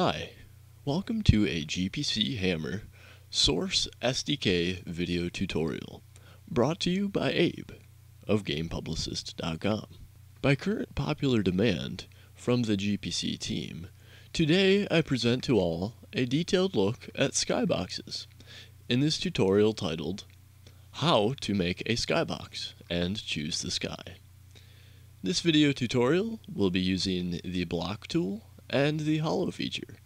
Hi, welcome to a GPC Hammer Source SDK video tutorial brought to you by Abe of GamePublicist.com. By current popular demand from the GPC team, today I present to all a detailed look at skyboxes in this tutorial titled How to Make a Skybox and Choose the Sky. This video tutorial will be using the block tool and the hollow feature.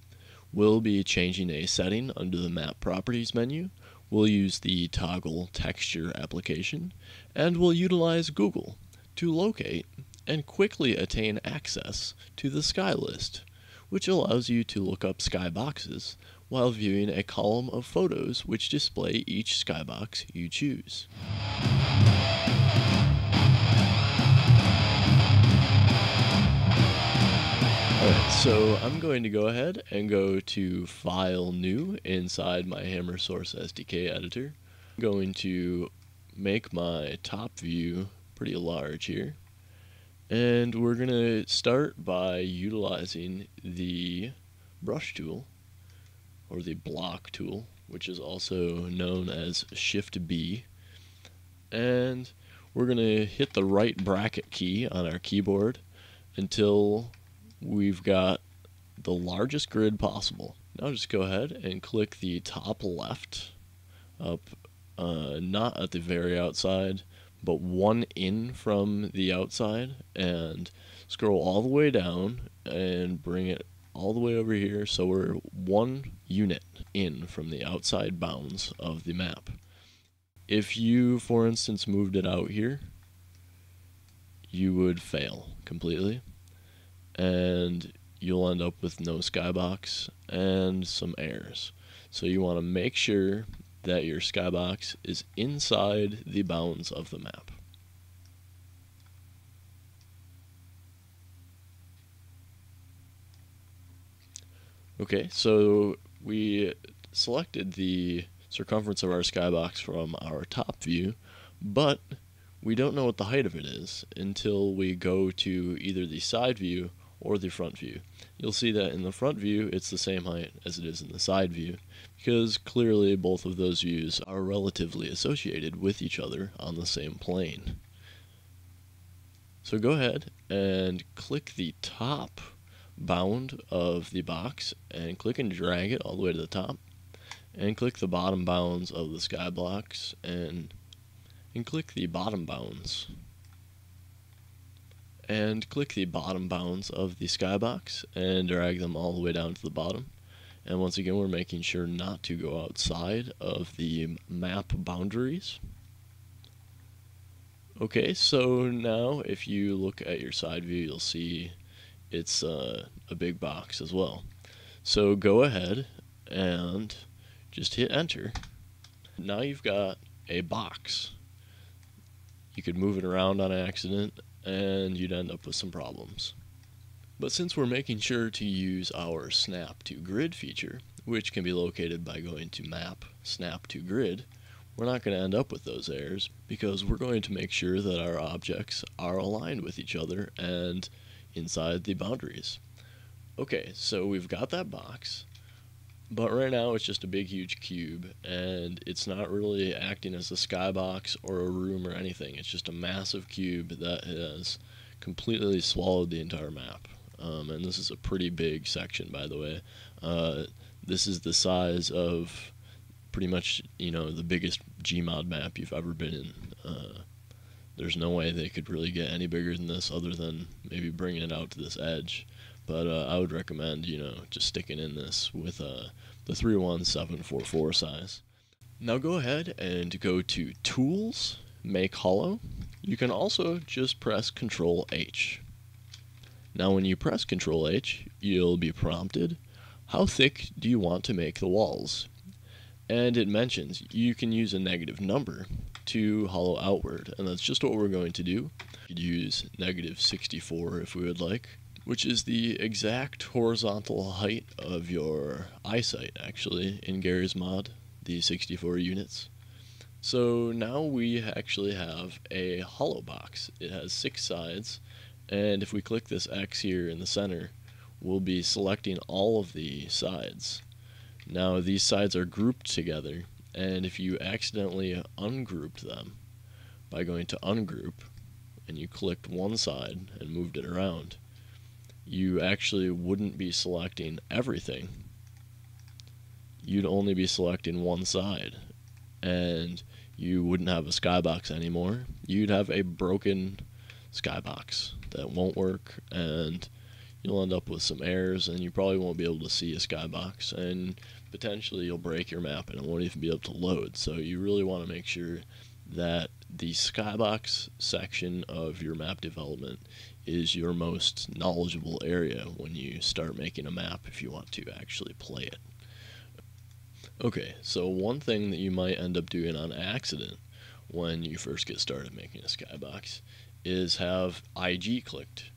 We'll be changing a setting under the map properties menu. We'll use the toggle texture application and we'll utilize Google to locate and quickly attain access to the sky list, which allows you to look up skyboxes while viewing a column of photos which display each skybox you choose. So I'm going to go ahead and go to File New inside my Hammer Source SDK editor. I'm going to make my top view pretty large here. And we're going to start by utilizing the brush tool, or the block tool, which is also known as Shift B. And we're going to hit the right bracket key on our keyboard until we've got the largest grid possible. Now just go ahead and click the top left up, uh, not at the very outside, but one in from the outside, and scroll all the way down and bring it all the way over here so we're one unit in from the outside bounds of the map. If you, for instance, moved it out here, you would fail completely and you'll end up with no skybox and some errors. So you want to make sure that your skybox is inside the bounds of the map. Okay, so we selected the circumference of our skybox from our top view, but we don't know what the height of it is until we go to either the side view or the front view. You'll see that in the front view it's the same height as it is in the side view because clearly both of those views are relatively associated with each other on the same plane. So go ahead and click the top bound of the box and click and drag it all the way to the top and click the bottom bounds of the sky blocks and and click the bottom bounds and click the bottom bounds of the skybox and drag them all the way down to the bottom. And once again, we're making sure not to go outside of the map boundaries. Okay, so now if you look at your side view, you'll see it's uh, a big box as well. So go ahead and just hit enter. Now you've got a box. You could move it around on accident and you'd end up with some problems. But since we're making sure to use our snap to grid feature, which can be located by going to map, snap to grid, we're not going to end up with those errors because we're going to make sure that our objects are aligned with each other and inside the boundaries. Okay, so we've got that box. But right now it's just a big huge cube and it's not really acting as a skybox or a room or anything. It's just a massive cube that has completely swallowed the entire map. Um, and this is a pretty big section by the way. Uh, this is the size of pretty much you know the biggest Gmod map you've ever been in. Uh, there's no way they could really get any bigger than this other than maybe bringing it out to this edge. But uh, I would recommend, you know, just sticking in this with uh, the 31744 size. Now go ahead and go to Tools, Make Hollow. You can also just press Control H. Now when you press Control H, you'll be prompted, how thick do you want to make the walls? And it mentions you can use a negative number to hollow outward, and that's just what we're going to do. Could use negative 64 if we would like which is the exact horizontal height of your eyesight, actually, in Garry's Mod, the 64 units. So now we actually have a hollow box. It has six sides, and if we click this X here in the center, we'll be selecting all of the sides. Now these sides are grouped together and if you accidentally ungrouped them by going to ungroup and you clicked one side and moved it around, you actually wouldn't be selecting everything. You'd only be selecting one side and you wouldn't have a skybox anymore. You'd have a broken skybox that won't work and you'll end up with some errors and you probably won't be able to see a skybox and potentially you'll break your map and it won't even be able to load. So you really want to make sure that the skybox section of your map development is your most knowledgeable area when you start making a map if you want to actually play it. Okay, so one thing that you might end up doing on accident when you first get started making a skybox is have IG clicked,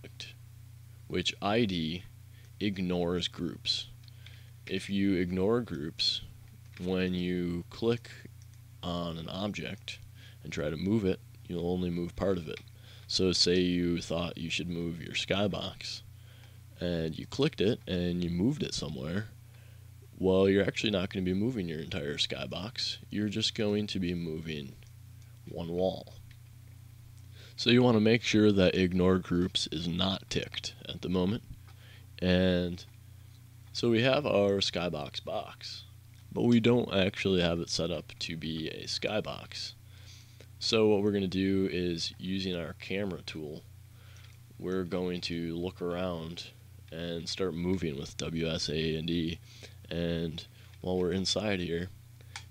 which ID ignores groups. If you ignore groups, when you click on an object and try to move it, you'll only move part of it. So say you thought you should move your skybox and you clicked it and you moved it somewhere, well, you're actually not going to be moving your entire skybox. You're just going to be moving one wall. So you want to make sure that ignore groups is not ticked at the moment. And so we have our skybox box, but we don't actually have it set up to be a skybox. So what we're going to do is using our camera tool, we're going to look around and start moving with WSA and E. And while we're inside here,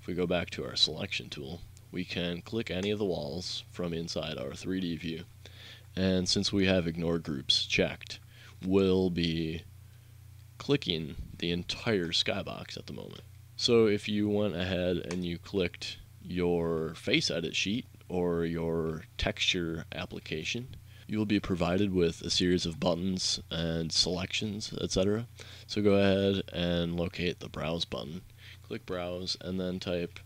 if we go back to our selection tool, we can click any of the walls from inside our 3D view. And since we have ignore groups checked, we'll be clicking the entire skybox at the moment. So if you went ahead and you clicked your face edit sheet or your texture application, you will be provided with a series of buttons and selections, etc. So go ahead and locate the browse button. Click browse and then type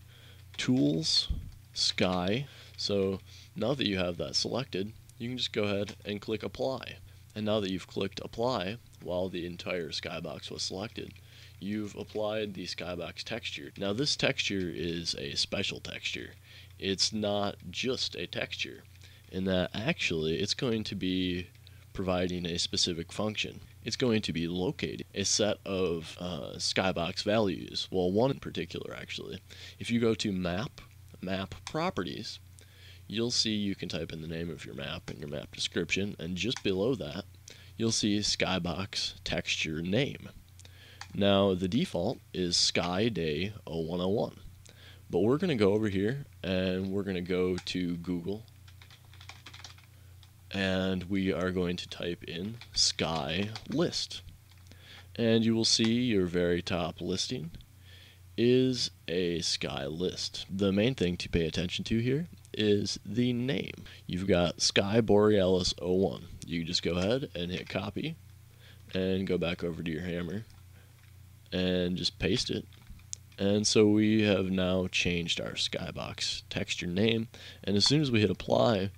tools sky. So now that you have that selected, you can just go ahead and click apply. And now that you've clicked apply, while the entire skybox was selected, you've applied the skybox texture. Now this texture is a special texture. It's not just a texture in that actually it's going to be providing a specific function. It's going to be locating a set of uh, skybox values. Well, one in particular actually. If you go to map, map properties, you'll see you can type in the name of your map and your map description, and just below that, you'll see Skybox texture name. Now, the default is Sky Day 0101, but we're going to go over here and we're going to go to Google and we are going to type in Sky List. And you will see your very top listing is a sky list. The main thing to pay attention to here is the name. You've got Sky Borealis 01. You just go ahead and hit copy and go back over to your hammer and just paste it. And so we have now changed our skybox texture name. And as soon as we hit apply,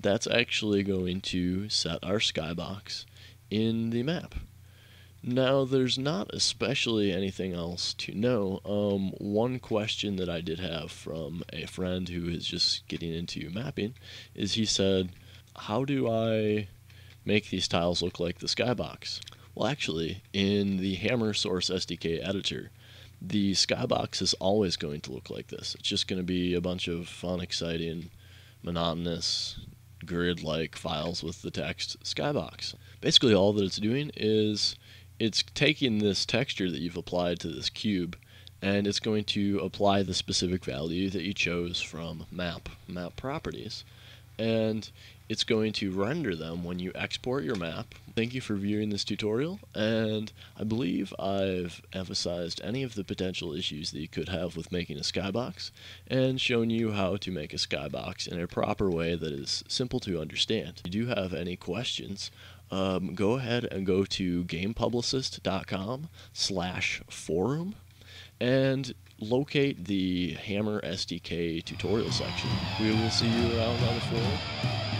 that's actually going to set our skybox in the map. Now, there's not especially anything else to know. Um, one question that I did have from a friend who is just getting into mapping is he said, How do I make these tiles look like the skybox? Well, actually, in the Hammer Source SDK editor, the skybox is always going to look like this. It's just going to be a bunch of fun, exciting, monotonous, grid like files with the text skybox. Basically, all that it's doing is it's taking this texture that you've applied to this cube and it's going to apply the specific value that you chose from map map properties and it's going to render them when you export your map. Thank you for viewing this tutorial and I believe I've emphasized any of the potential issues that you could have with making a skybox and shown you how to make a skybox in a proper way that is simple to understand. If you do have any questions um, go ahead and go to gamepublicist.com slash forum and locate the Hammer SDK tutorial section. We will see you around on the forum.